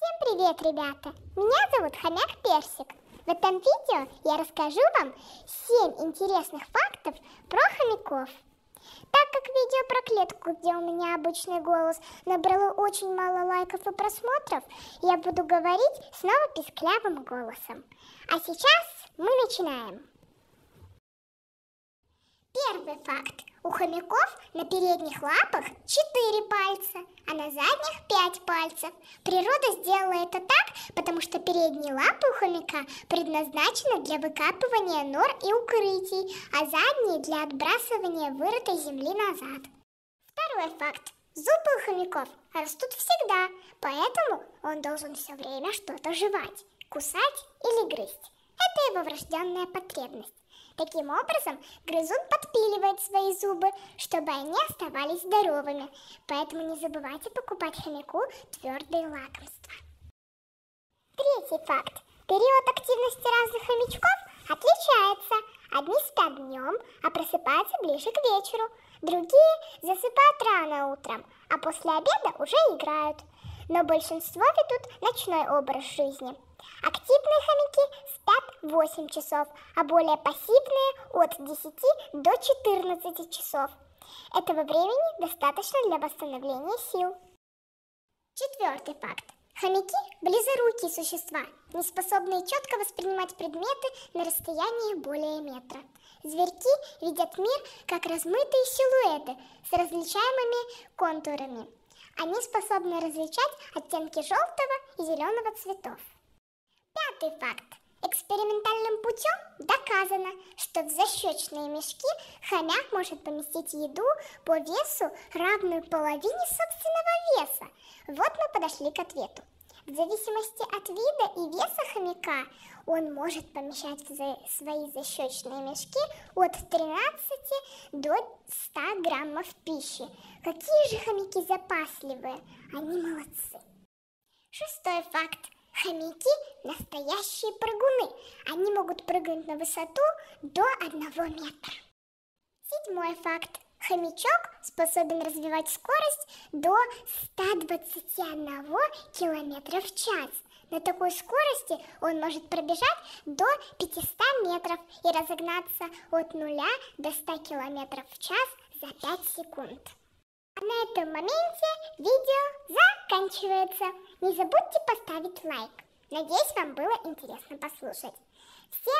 Всем привет, ребята! Меня зовут Хомяк Персик. В этом видео я расскажу вам 7 интересных фактов про хомяков. Так как видео про клетку, где у меня обычный голос, набрало очень мало лайков и просмотров, я буду говорить снова писклявым голосом. А сейчас мы начинаем. Первый факт. У хомяков на передних лапах 4 пальца, а на задних 5 пальцев. Природа сделала это так, потому что передние лапы у хомяка предназначены для выкапывания нор и укрытий, а задние для отбрасывания вырытой земли назад. Второй факт. Зубы у хомяков растут всегда, поэтому он должен все время что-то жевать, кусать или грызть. Это его врожденная потребность. Таким образом, грызун подпиливает свои зубы, чтобы они оставались здоровыми. Поэтому не забывайте покупать хомяку твердые лакомства. Третий факт. Период активности разных хомячков отличается. Одни спят днем, а просыпаются ближе к вечеру. Другие засыпают рано утром, а после обеда уже играют. Но большинство ведут ночной образ жизни – Активные хомяки спят 8 часов, а более пассивные от 10 до 14 часов. Этого времени достаточно для восстановления сил. Четвертый факт. Хомяки – близорукие существа, не способные четко воспринимать предметы на расстоянии более метра. Зверьки видят мир как размытые силуэты с различаемыми контурами. Они способны различать оттенки желтого и зеленого цветов. Пятый факт. Экспериментальным путем доказано, что в защечные мешки хомяк может поместить еду по весу, равную половине собственного веса. Вот мы подошли к ответу. В зависимости от вида и веса хомяка он может помещать в свои защечные мешки от 13 до 100 граммов пищи. Какие же хомяки запасливые, они молодцы. Шестой факт. Хомяки – настоящие прыгуны. Они могут прыгнуть на высоту до одного метра. Седьмой факт. Хомячок способен развивать скорость до 121 км в час. На такой скорости он может пробежать до 500 метров и разогнаться от 0 до 100 км в час за 5 секунд. А на этом моменте видео заканчивается. Не забудьте поставить лайк. Надеюсь, вам было интересно послушать. Всем